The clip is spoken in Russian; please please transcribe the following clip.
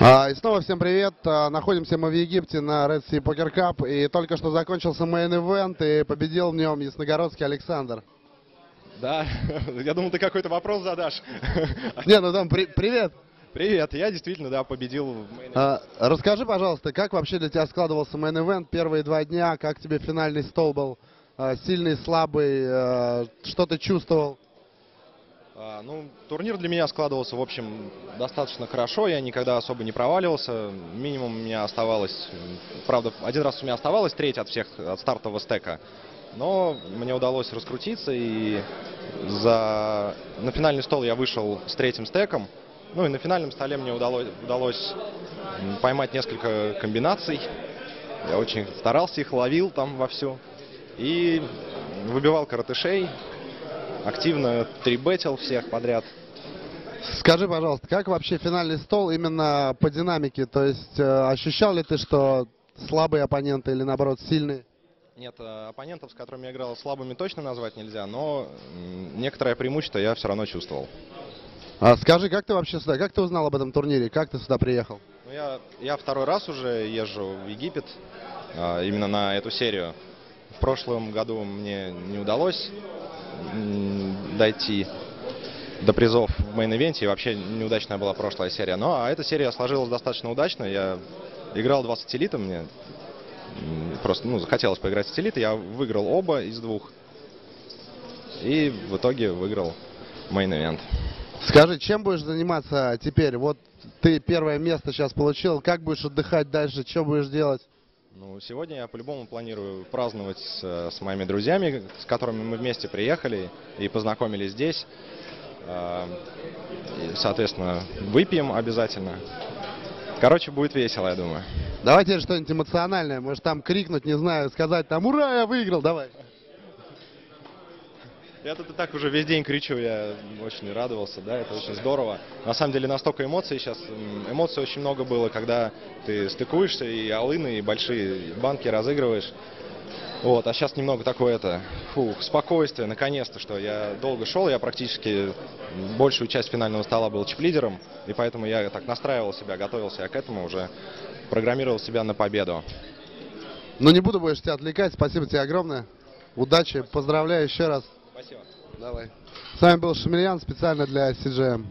А, И снова всем привет. А, Находимся мы в Египте на Red Sea Poker Cup. И только что закончился main event, и победил в нем Ясногородский Александр. Да, я думал, ты какой-то вопрос задашь. Не, ну там, при- привет. Привет, я действительно, да, победил в main А, Расскажи, пожалуйста, как вообще для тебя складывался main event первые два дня? Как тебе финальный стол был? А, Сильный, слабый? Что ты чувствовал? А, Ну, турнир для меня складывался, в общем, достаточно хорошо. Я никогда особо не проваливался. Минимум у меня оставалось, правда, один раз у меня оставалось треть от всех, от стартового стека. Но мне удалось раскрутиться, и за... на финальный стол я вышел с третьим стеком. Ну и на финальном столе мне удалось, удалось поймать несколько комбинаций. Я очень старался, их ловил там вовсю. И выбивал коротышей, активно трибетил всех подряд. Скажи, пожалуйста, как вообще финальный стол именно по динамике? То есть э, ощущал ли ты, что слабые оппоненты или наоборот сильные? Нет, э, оппонентов, с которыми я играл, слабыми точно назвать нельзя, но некоторое преимущество я все равно чувствовал. А скажи, как ты вообще сюда, как ты узнал об этом турнире, как ты сюда приехал? Ну, я, я второй раз уже езжу в Египет, а, именно на эту серию. В прошлом году мне не удалось дойти до призов в мейн-ивенте, и вообще неудачная была прошлая серия. Но а эта серия сложилась достаточно удачно. Я играл два сателлита, мне просто ну, захотелось поиграть в сателлиты. Я выиграл оба из двух. И в итоге выиграл main event. Скажи, чем будешь заниматься теперь? Вот ты первое место сейчас получил, как будешь отдыхать дальше, что будешь делать? Ну, сегодня я по-любому планирую праздновать с, с моими друзьями, с которыми мы вместе приехали и познакомились здесь. А, и, соответственно, выпьем обязательно. Короче, будет весело, я думаю. Давай теперь что-нибудь эмоциональное, может там крикнуть, не знаю, сказать там «Ура, я выиграл!» Давай. Я тут так уже весь день кричу, я очень радовался, да, это очень здорово. На самом деле настолько эмоций сейчас, эмоций очень много было, когда ты стыкуешься и алыны, и большие банки разыгрываешь. Вот, а сейчас немного такое это, фух, спокойствие, наконец-то, что я долго шел, я практически большую часть финального стола был чип-лидером, и поэтому я так настраивал себя, готовился я к этому уже, программировал себя на победу. Ну не буду больше тебя отвлекать, спасибо тебе огромное. Удачи, поздравляю еще раз. Давай. С вами был Шамильян специально для CGM.